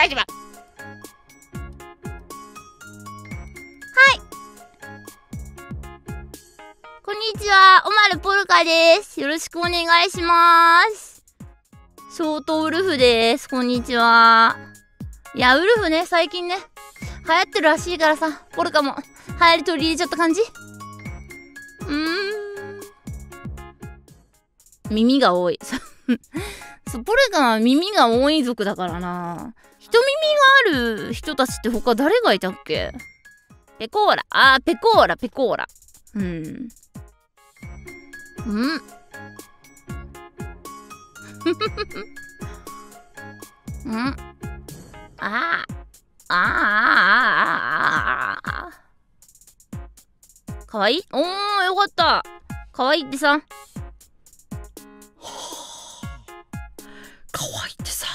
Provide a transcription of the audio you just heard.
願いしますこんにちは、オマルポルカです。よろしくお願いします。ショートウルフです。こんにちは。いや、ウルフね、最近ね、流行ってるらしいからさ、ポルカも流行り取り入れちゃった感じうーん。耳が多い。そう、ポルカは耳が多い族だからな。人耳がある人たちって他誰がいたっけ？ペコーラ。あー、ペコーラ、ペコーラ。うん。うんうんああああああかわいい？おーよかったかわいいってさ可愛いってさ。